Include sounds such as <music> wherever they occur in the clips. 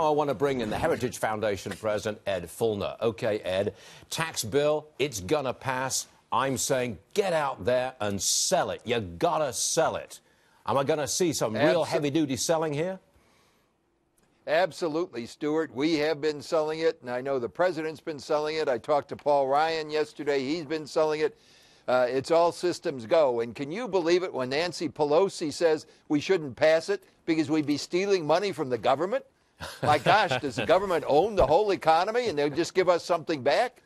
I want to bring in the Heritage Foundation president, Ed Feulner. Okay, Ed, tax bill, it's gonna pass. I'm saying get out there and sell it. You gotta sell it. Am I gonna see some real heavy duty selling here? Absolutely, Stuart. We have been selling it, and I know the president's been selling it. I talked to Paul Ryan yesterday. He's been selling it. Uh, it's all systems go. And can you believe it when Nancy Pelosi says we shouldn't pass it because we'd be stealing money from the government? My gosh, does the government own the whole economy and they'll just give us something back?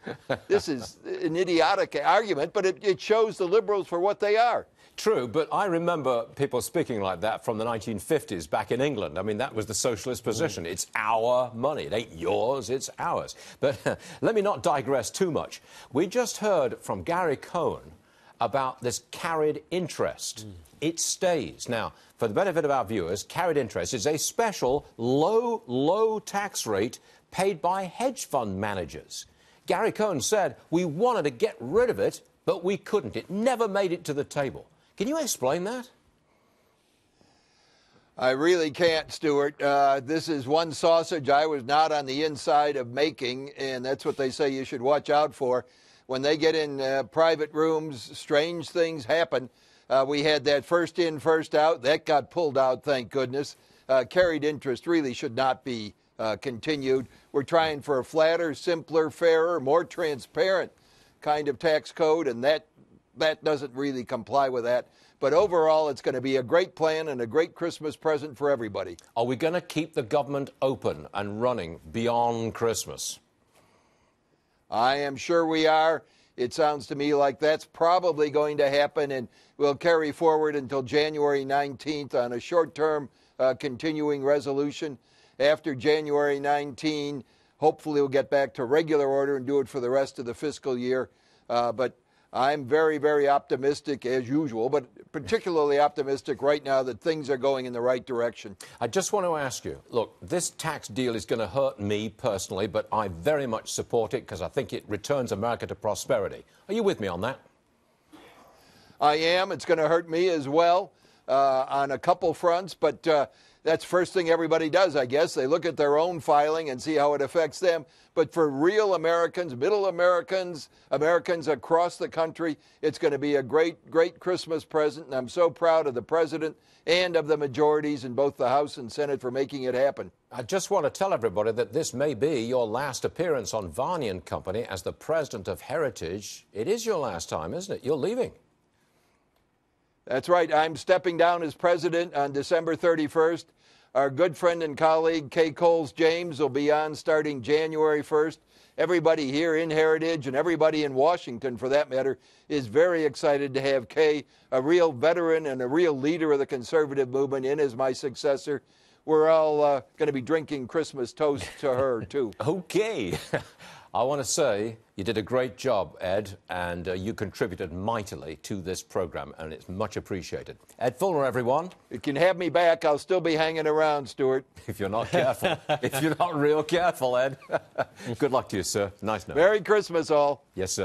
This is an idiotic argument, but it, it shows the liberals for what they are. True, but I remember people speaking like that from the 1950s back in England. I mean, that was the socialist position. It's our money. It ain't yours, it's ours. But <laughs> let me not digress too much. We just heard from Gary Cohn about this carried interest. Mm. It stays. Now, for the benefit of our viewers, carried interest is a special low, low tax rate paid by hedge fund managers. Gary Cohn said we wanted to get rid of it, but we couldn't. It never made it to the table. Can you explain that? I really can't, Stuart. Uh, this is one sausage I was not on the inside of making, and that's what they say you should watch out for. When they get in uh, private rooms, strange things happen. Uh, we had that first in, first out. That got pulled out, thank goodness. Uh, carried interest really should not be uh, continued. We're trying for a flatter, simpler, fairer, more transparent kind of tax code, and that that doesn't really comply with that. But overall, it's going to be a great plan and a great Christmas present for everybody. Are we going to keep the government open and running beyond Christmas? I am sure we are. It sounds to me like that's probably going to happen and will carry forward until January 19th on a short term uh, continuing resolution. After January 19, hopefully we'll get back to regular order and do it for the rest of the fiscal year. Uh, but I'm very, very optimistic as usual, but particularly optimistic right now that things are going in the right direction. I just want to ask you look, this tax deal is going to hurt me personally, but I very much support it because I think it returns America to prosperity. Are you with me on that? I am. It's going to hurt me as well uh, on a couple fronts, but. Uh, that's first thing everybody does, I guess. They look at their own filing and see how it affects them. But for real Americans, middle Americans, Americans across the country, it's going to be a great, great Christmas present. And I'm so proud of the president and of the majorities in both the House and Senate for making it happen. I just want to tell everybody that this may be your last appearance on Varney and Company as the president of Heritage. It is your last time, isn't it? You're leaving. That's right. I'm stepping down as president on December 31st. Our good friend and colleague, Kay Coles James, will be on starting January 1st. Everybody here in Heritage and everybody in Washington, for that matter, is very excited to have Kay, a real veteran and a real leader of the conservative movement, in as my successor. We're all uh, going to be drinking Christmas toast to her, too. <laughs> okay. <laughs> I want to say you did a great job, Ed, and uh, you contributed mightily to this program, and it's much appreciated. Ed Feulner, everyone. You can have me back. I'll still be hanging around, Stuart. <laughs> If you're not careful. if you're not real careful, Ed. <laughs> Good luck to you, sir. Nice night. Merry Christmas, all. Yes, sir.